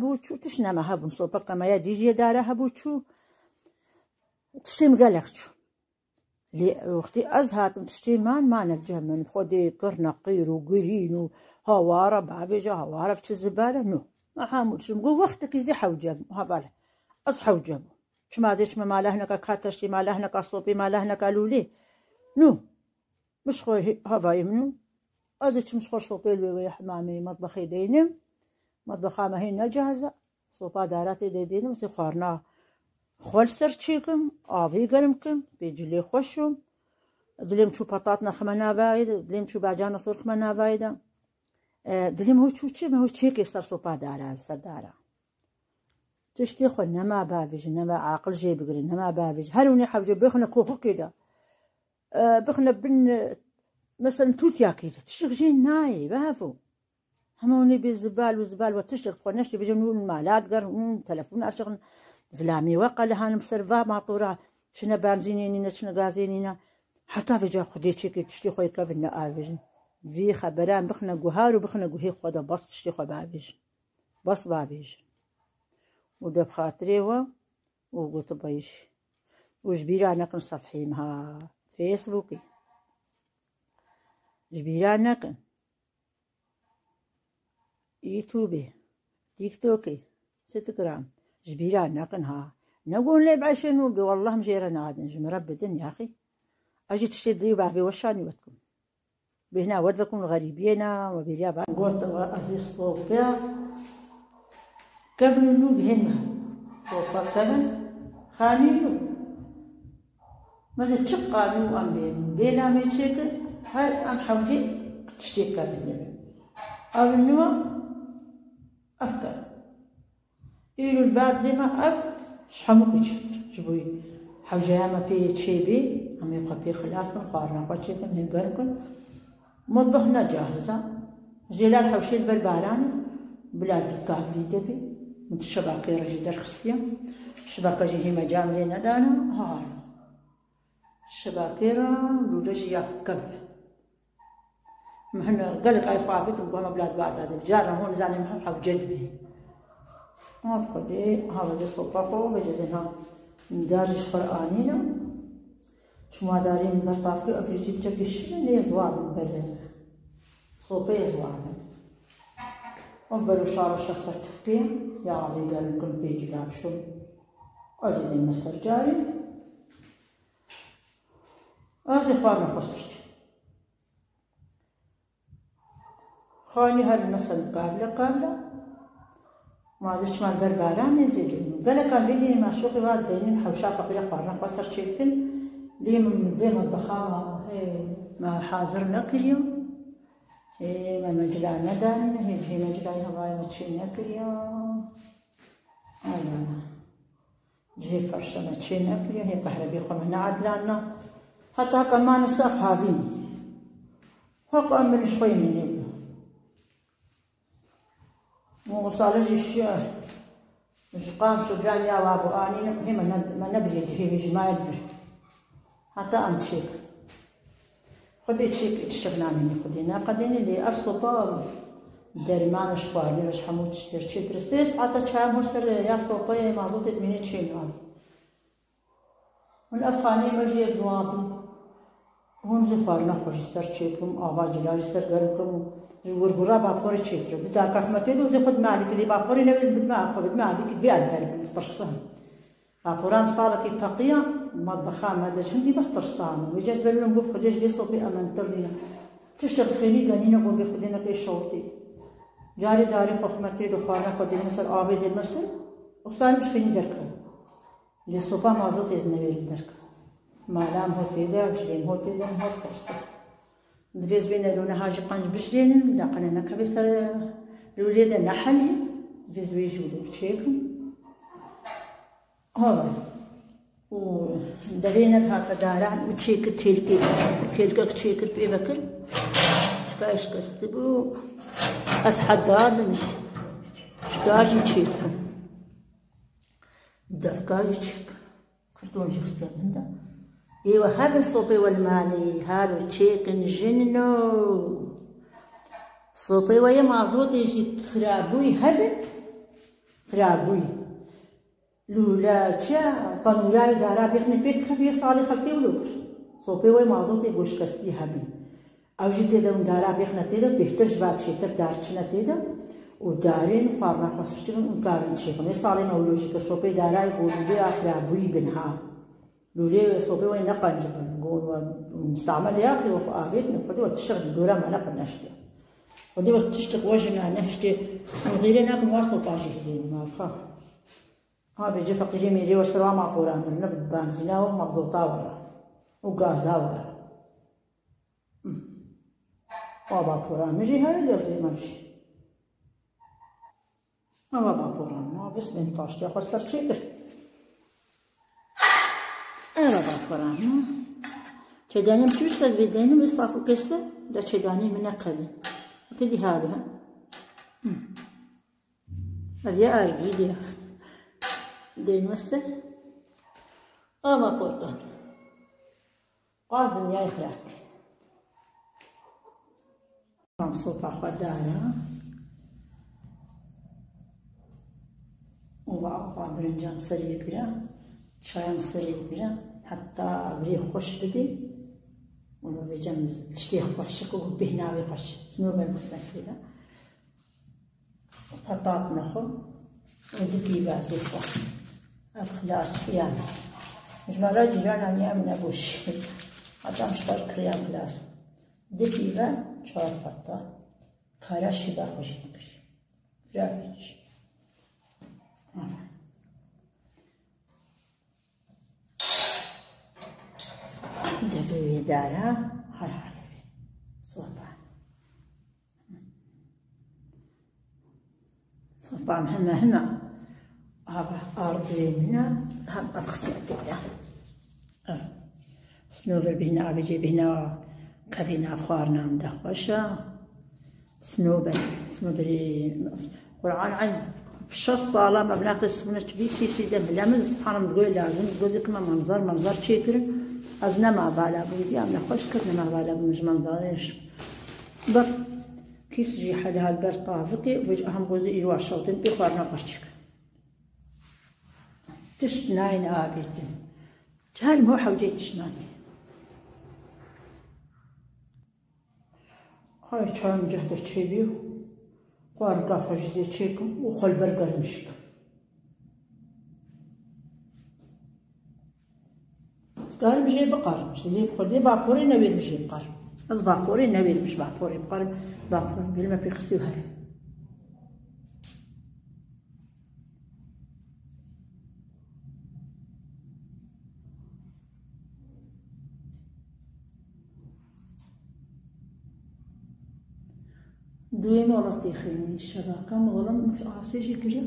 هەبوو چوو تش نەمە هەبوون سۆپەکەمەیە دیژیە دارە هەبوو چوو. تشتیم گەلێک چوو. لێ وقتی ئەز هاتم تشتیمانمانە جە من خۆدێ کڕنە قیر و گرین و هاوارە بابێژە هاوارە چ زبالە نو. هەمووشم گو وەختێکی زی حەوجە هەبالە ئەس حەوجە بوو. چما دێشمە مالە هەنەکە کاتەشتی مالە هەنەکە سۆپی مالە هەنەکە لولێ نو. مش خۆی هەڤایی من و ئەدە چمش خۆ سۆپێ لێوەیە حمامی مەطبەخی دەینم. مەطبەخامە هەی نەجازە سۆپا داراتی دەدێنم سی خواردنا خۆل سەر چێکم ئاوی گەرمکم پێجلێ خۆشم دلێم چوو پەتات نەخمە نابایە دلێم چوو باجانە سرخمە نابایدە دلێم هۆ چوو چێمە هۆ چێکی سەر سۆپا دارە سەردارە تشتی خۆ نەما باوێژ نەما عقل ژێ بگرن نەما باوێژ هەرونی حەوجە بخنە کۆخۆکێدا بخنە بن مثلا تووتیاکەیت تشک ژێ نایە بەهەفوو هەمونی بێ زبال و زبال و تشک خۆ نشتی بژە نون مالات گەر تەلەفۆن عشقن زلامی وەقە لە هاانم سەروا ماتۆرا چنە بانزینێنی نەچنە گازێنینە حتا بجا خودێکێکی تشتی خۆی کەون نە ئاوێژن وی خەبەران بخنە گوهار و بخنە گوهی خۆدا بەس تشتی خۆ باێژ بەس باێژ و دەبخاترێەوە و گوتە بەیش وش بیران نەکەن سەفحیمها فێسبووکی ژبیران نەکەن یوتوبێ تیکتۆکی ستگرام ژبیران نەکەن ها نەگوون لێ باشێن و بوەڵام ژێرە نادن ژمرە بدن یاخی ئەجی تشتێ دی باێ وەشانی وەتکم بهنا وەدەکن غەریبیێنا وەبیریا گۆتەوە ئەزیز سۆپیا کەفن و بهێنە سۆپەکەن خانی و مەزە چ قانون ئەم بێن دێنامێ چێکرد هەر ئەم حەوجێ تشتێککە بنێن ئەو نووە ئەفکە ئیر بعد لێمە ئەف هەموو بچێتر ji بووی حەوجەیامە پێ چێبێ ئەمێ خۆ پێ خلاستن خواردنەخوا چێکن هێگەرکن مطبخ نەجاهزە ژێلار حەوشێت بەر بارانە بلادی کافری دەبێ من شەباکەی ڕژی دەرخستیە شباکەژی هێمەجام لێ نەدانە ها. شباکێرە لوودەژی یاکەبێ هەنە گەلک ئای خوابێت و گۆمە بلات بادا دەب جارە هۆ نزانم هەم حەوجەت بێ خودێ هاوەزە سۆپاخۆ بەجدنها داریش قورآانینە شمادارین بەرتافکە ئەفریجی بچەکیشنە لێ زوانم بەرێ سۆپەیە زوانم ئەم بەر و شارە شەسەر تفکێ یا ئاوی گەرمکن پێجی دابشم ئەزی دێمە سەرجاری ئازی خوارنە خۆسترچ خانی هەر مەسەل قابلە قابلە مازشمان بەر بارانێ زێدین گەلەکان بینی ماشۆقی وا دەینین حوشا فەقیرە خواردن خۆسەر چێکن لێ من بێمە بەخاوە ما حاضر نەکردی هێمە مەجلا نەدانین هێ هێمەجلای هەوایمە چی نەکردی جێ فەرشەمە چێ نەکردی هێ قەهرەبی خۆمە نەعادلانە هەتا کەمانە سەف هاوین هەق ئەمریش خۆی منێ وصالجي الشيء قام شجران يا وابو اني هي ما نبري هي ما يدبر حتى ام تشيك خدي تشيك تشتغلنا مني خدي ناقدين اللي افصل درمان شخوالي رش حمود تشتر شي ترسيس حتى تشام هسر يا صوبي مازوت مني تشينوان والافغاني مجي زوابي اون زی خوار نخوش استر چیکم آوا جلال استر گرم کم زور گورا با پور چیکر در کفمتی دو زی خود معدی کلی با پوری نوید بد ما خود بد معدی کد بیاد بود ترسان با که صالکی فقیه مطبخا مدش هندی بس ترسان وجاز بلون بود خودش بیسو بی امن ترنینا تشتغل خیلی دنینا بود بی خودینا بی شورتی جاری داری خخمتی دو خوانه خود دیل مصر آبی دیل مصر اصلا مشکنی درکن لسوپا مازوت از نویل درکن مالام هو تيدا جليم هو تيدا هو ترسان دبێز بێنە لەونەهاژی قەنج بشتێنن داقەنە نەکەبێ سەر لولێدە نەحەلی بێزوێژ و چێکم دەبێنە هاکەداران و چێکرد تێلکێ تێلگە چێکرد پێ بەکرد شکایش کەست بوو ئەس حەدادنش شکاژی چێکم دەفکاری چێک کردۆنجی خستیان هەندە ئێوە هەبن سۆپی وەلمانی هارو چێکن ژنن و سۆپی وەیە مازۆتێکی خراببووی هەبن خراببووی لولا چیا؟ قەنورای دارا بێخنە پێت کەفێ ساڵی خەڵکی ولو سۆپی وەی مازۆتی گۆشکەستی هەبن ئەوژی تێدەم دارا بێخنە تێدا بهترش با چێتر دارچنە تێدا و دارێن فارناخواستن و کارن چێکن ێ ساڵی نەولۆژی کە سۆپی دارای بۆ بێ ئاخراببووی بنها. سۆپێ وەی نەقەنج بن گۆن مستعمل ياخذ وفاء فدوا تشتغل دورا ما نقل نشتي فدوا تشتغل وجنا نهشتي غير ناكل واصل طاجي هلين ما خا ها بيجي فقيري ميري وسروا مع طورا من بنزينا ومبزوطا ورا وغازا ورا بابا پورا مجي هاي اللي يصير ماشي ما بابا پورا ما بس من طاش يا خسر شكر انا بابا پورا چدانیم چوش از بدانیم صافو کشته دا چدانی من قلی کدی هذا ها هذه أرجي دي دين مستر أما بوردون قاصد دنيا إخراك مام صوبا خدارا وبابا برنجان سري بيرا چايم سري بيرا حتى بري خوش ببي ولو بجم تشتيه خوش كو بهناوي خوش سنو بالمستكفيدا بطاط نخو ودبي بازي خوش الخلاص خيانة جمالا جيران عني أمن أبوش حتى مشتر كريان خلاص دبي با چهار بطاط كاراشي با خوش نكري فرافيش دفي دارا هاي حلبي صوبان صوبان هما هذا أرضي منا هم أفخصنا كده سنوبر بهنا بيجي بهنا. كفينا أفخارنا مدخوشة سنوبر سنوبر قرآن عن شخص صالة ما بناخذ سمنة بيت كيسي دم لمن سبحان تقول لازم. تقول ما منظر منظر شكل از نما بالا بودی ام نخوش کرد نما بالا بمش منظرش بر کیس جی حد هال بر طافقی وج اهم گوز ایرو شوتن بی خوار نخوش چک. تشت ناین آبیتن. جهل مو حوجي تشناني هاي چایم جهده چی بیو؟ قارقا خوشیزی چیکم و خل برگر مشکم قال مشي بقر مش اللي بخدي باقوري نبيل مشي بقر بس باقوري نبيل مش باقوري بقر باقوري بيل ما بيخسيو هاي دوی مالتی خیلی شبکه مغلم عاصیشی کجا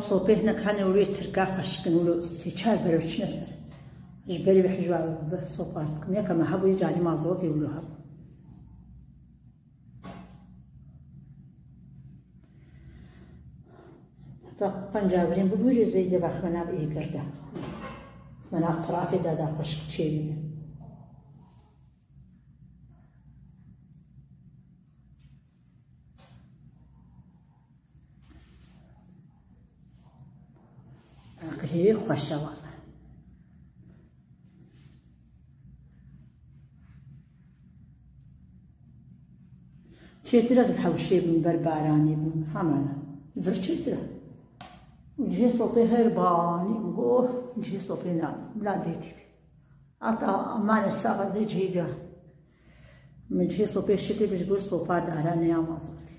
صوبيهنا كان يوري تركا خشكن ولو سيشار بروش نسر جبري بحجوا بصوبات كم يكا ما حبوا يجعلي ما زوطي ولو هب تا پنجابرين ببوجه زيدي بخمنا بإيه كرده من اطراف دادا خشك شيء منه هەیە خۆشەوە از ئەس بون بر بارانی بون همانا زر چێترە جێ سۆپی سوپی بۆ جێ دیتی بی. اتا امان ساقا زی جێدا من جێ سوپی شکی دەش بۆ سۆپار دارانەیە مازڵی